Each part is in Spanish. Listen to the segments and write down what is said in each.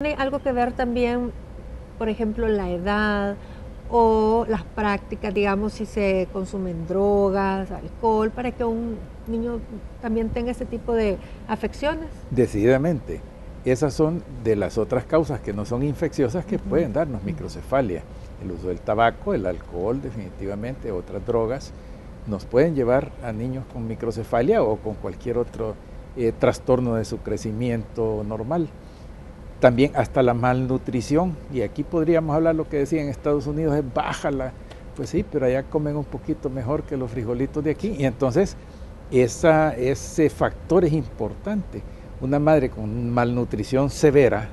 ¿Tiene algo que ver también, por ejemplo, la edad o las prácticas, digamos, si se consumen drogas, alcohol, para que un niño también tenga ese tipo de afecciones? Decididamente. Esas son de las otras causas que no son infecciosas que pueden darnos microcefalia. El uso del tabaco, el alcohol, definitivamente, otras drogas, nos pueden llevar a niños con microcefalia o con cualquier otro eh, trastorno de su crecimiento normal. También hasta la malnutrición, y aquí podríamos hablar lo que decía en Estados Unidos, es baja la, pues sí, pero allá comen un poquito mejor que los frijolitos de aquí, y entonces esa, ese factor es importante. Una madre con malnutrición severa,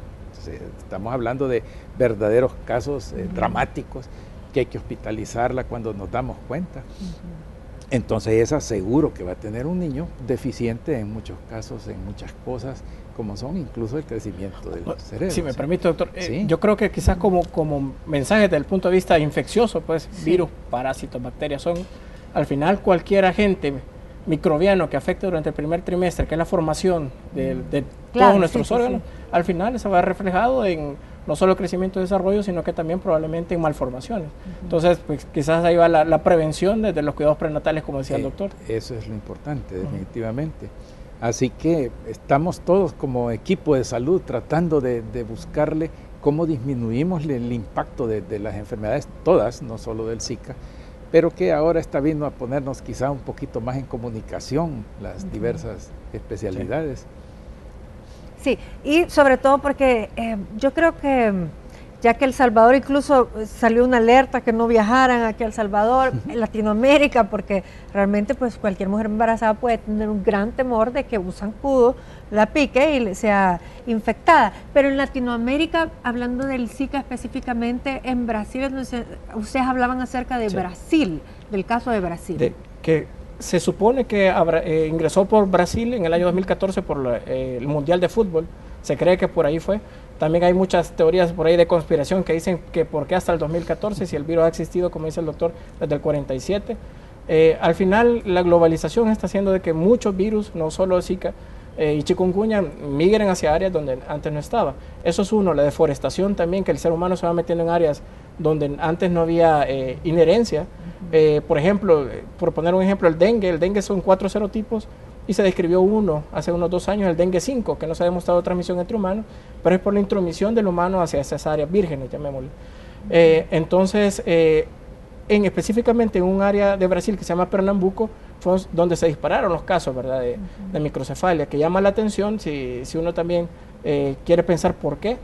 estamos hablando de verdaderos casos eh, dramáticos, que hay que hospitalizarla cuando nos damos cuenta. Entonces esa seguro que va a tener un niño deficiente en muchos casos, en muchas cosas, como son incluso el crecimiento del cerebro. Si me permite, doctor, eh, yo creo que quizás como, como mensaje desde el punto de vista infeccioso, pues virus, parásitos, bacterias, son al final cualquier agente microbiano que afecte durante el primer trimestre, que es la formación de, todos nuestros órganos, al final se va reflejado en no solo crecimiento y desarrollo, sino que también probablemente en malformaciones. Entonces, pues, quizás ahí va la, prevención desde los cuidados prenatales, como decía el doctor. Eso es lo importante, definitivamente. Así que estamos todos como equipo de salud tratando de, buscarle cómo disminuimos el impacto de, las enfermedades, todas, no solo del Zika, pero que ahora está viendo a ponernos quizá un poquito más en comunicación las diversas especialidades. Sí, y sobre todo porque eh, yo creo que ya que El Salvador incluso eh, salió una alerta que no viajaran aquí a El Salvador, en Latinoamérica, porque realmente pues cualquier mujer embarazada puede tener un gran temor de que un zancudo la pique y sea infectada. Pero en Latinoamérica, hablando del Zika específicamente, en Brasil, ustedes hablaban acerca de Brasil, del caso de Brasil. que se supone que eh, ingresó por Brasil en el año 2014 por eh, el Mundial de Fútbol, se cree que por ahí fue. También hay muchas teorías por ahí de conspiración que dicen que por qué hasta el 2014, si el virus ha existido, como dice el doctor, desde el 47. Eh, al final, la globalización está haciendo de que muchos virus, no solo Zika y chikungunya, migren hacia áreas donde antes no estaba. Eso es uno, la deforestación también, que el ser humano se va metiendo en áreas donde antes no había inherencia eh, por ejemplo, por poner un ejemplo, el dengue, el dengue son cuatro serotipos y se describió uno hace unos dos años, el dengue 5, que no se ha demostrado transmisión entre humanos, pero es por la intromisión del humano hacia esas áreas vírgenes, llamémosle. Eh, entonces, eh, en, específicamente en un área de Brasil que se llama Pernambuco, fue donde se dispararon los casos ¿verdad? De, microcefalia, que llama la atención si, si uno también quiere pensar por qué,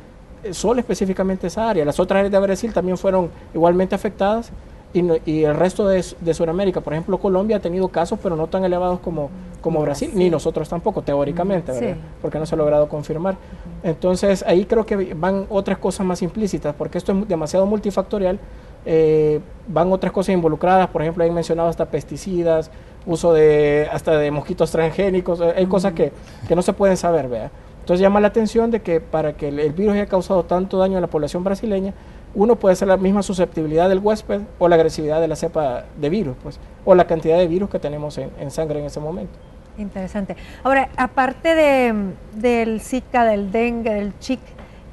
solo específicamente esa área. Las otras áreas de Brasil también fueron igualmente afectadas y, el resto de, Sudamérica, por ejemplo, Colombia ha tenido casos, pero no tan elevados como, como Brasil, ni nosotros tampoco, teóricamente, ¿verdad? Porque no se ha logrado confirmar. Entonces, ahí creo que van otras cosas más implícitas, porque esto es demasiado multifactorial. Eh, van otras cosas involucradas, por ejemplo, hay mencionado hasta pesticidas, uso de hasta de mosquitos transgénicos, eh, hay cosas que, que, no se pueden saber, ¿verdad? Entonces llama la atención de que para que el virus haya causado tanto daño a la población brasileña, uno puede ser la misma susceptibilidad del huésped o la agresividad de la cepa de virus, pues, o la cantidad de virus que tenemos en, sangre en ese momento. Interesante. Ahora, aparte de, del Zika, del dengue, del chic,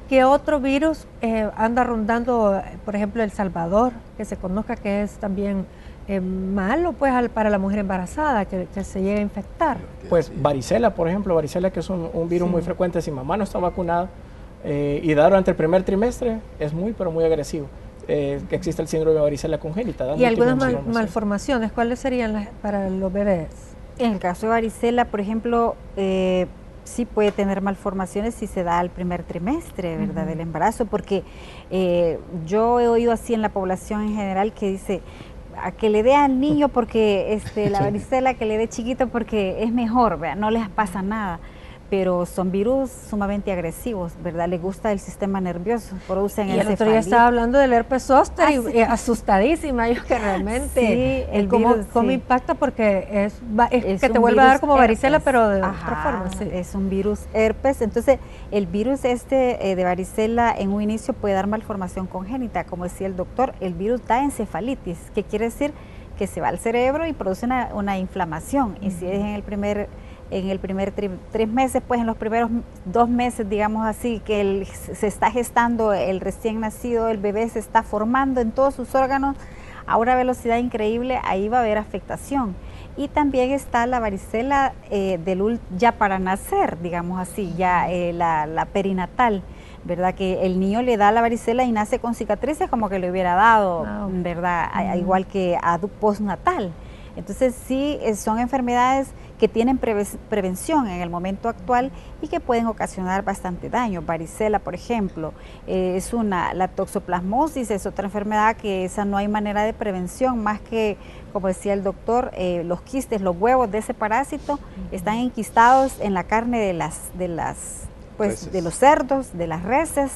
¿qué otro virus eh, anda rondando, por ejemplo, El Salvador, que se conozca que es también eh, malo pues para la mujer embarazada, que, se llegue a infectar? Pues varicela, por ejemplo, varicela que es un, virus muy frecuente si mamá no está vacunada eh, y dar durante el primer trimestre es muy, pero muy agresivo. Eh, que existe el síndrome de varicela congénita. ¿Y algunas malformaciones? ¿Cuáles serían las para los bebés? En el caso de varicela, por ejemplo, eh, sí puede tener malformaciones si se da al primer trimestre, ¿verdad?, del embarazo, porque yo he oído así en la población en general que dice, a que le dé al niño porque este, la varicela que le dé chiquito porque es mejor, no les pasa nada pero son virus sumamente agresivos, ¿verdad? Le gusta el sistema nervioso, producen y el otro día estaba hablando del herpes zóster ah, y asustadísima yo que realmente sí, el cómo, cómo impacta porque es, es, que te vuelve a dar como varicela pero de otra forma es un virus herpes. Entonces el virus este eh, de varicela en un inicio puede dar malformación congénita. Como decía el doctor el virus da encefalitis que quiere decir que se va al cerebro y produce una, inflamación. Y si es en el primer en el primer tres meses, pues en los primeros dos meses, digamos así, que se está gestando el recién nacido, el bebé se está formando en todos sus órganos a una velocidad increíble, ahí va a haber afectación. Y también está la varicela eh, del ya para nacer, digamos así, ya eh, la, perinatal. ¿verdad? Que el niño le da la varicela y nace con cicatrices como que le hubiera dado, ¿verdad? Igual que a postnatal. Entonces sí, eh, son enfermedades que tienen prevención en el momento actual y que pueden ocasionar bastante daño. Varicela, por ejemplo, eh, es una, la toxoplasmosis es otra enfermedad que esa no hay manera de prevención, más que, como decía el doctor, eh, los quistes, los huevos de ese parásito están enquistados en la carne de las, de las, pues, de los cerdos, de las reses,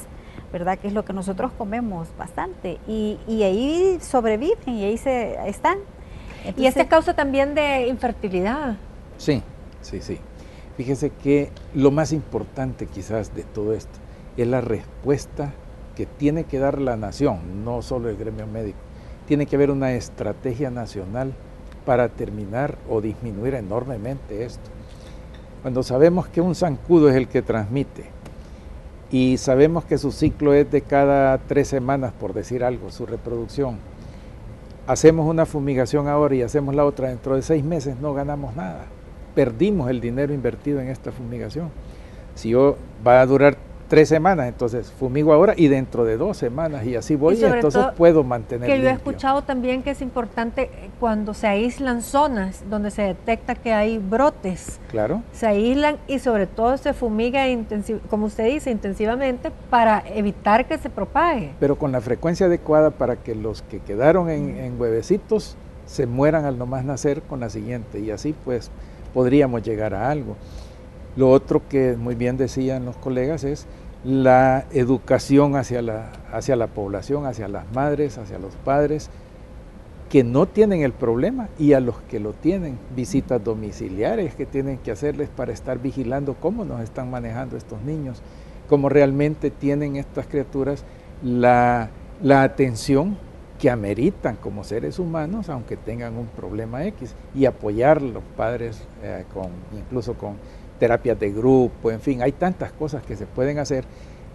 ¿verdad? Que es lo que nosotros comemos bastante. Y, y ahí sobreviven y ahí se están y esta causa también de infertilidad. Sí, sí, sí. Fíjese que lo más importante quizás de todo esto es la respuesta que tiene que dar la nación, no solo el gremio médico. Tiene que haber una estrategia nacional para terminar o disminuir enormemente esto. Cuando sabemos que un zancudo es el que transmite y sabemos que su ciclo es de cada tres semanas, por decir algo, su reproducción, hacemos una fumigación ahora y hacemos la otra dentro de seis meses, no ganamos nada. Perdimos el dinero invertido en esta fumigación. Si yo va a durar tres semanas, entonces fumigo ahora y dentro de dos semanas y así voy y, entonces puedo mantener. Que yo he escuchado también que es importante eh, cuando se aíslan zonas donde se detecta que hay brotes. Claro. Se aíslan y sobre todo se fumiga, como usted dice, intensivamente para evitar que se propague. Pero con la frecuencia adecuada para que los que quedaron en, en huevecitos se mueran al nomás nacer con la siguiente y así pues podríamos llegar a algo. Lo otro que muy bien decían los colegas es la educación hacia la, hacia la población, hacia las madres, hacia los padres, que no tienen el problema y a los que lo tienen, visitas domiciliares que tienen que hacerles para estar vigilando cómo nos están manejando estos niños, cómo realmente tienen estas criaturas la, atención que ameritan como seres humanos, aunque tengan un problema X, y apoyar a los padres eh, con, incluso con terapias de grupo, en fin, hay tantas cosas que se pueden hacer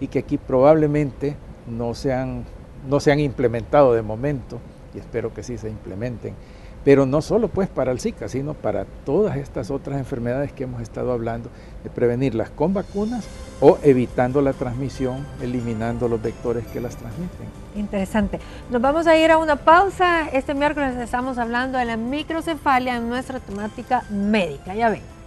y que aquí probablemente no se han, no se han implementado de momento y espero que sí se implementen. Pero no solo pues para el Zika, sino para todas estas otras enfermedades que hemos estado hablando, de prevenirlas con vacunas o evitando la transmisión, eliminando los vectores que las transmiten. Interesante. Nos vamos a ir a una pausa. Este miércoles estamos hablando de la microcefalia en nuestra temática médica. Ya ven.